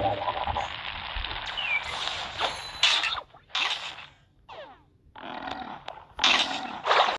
Yeah.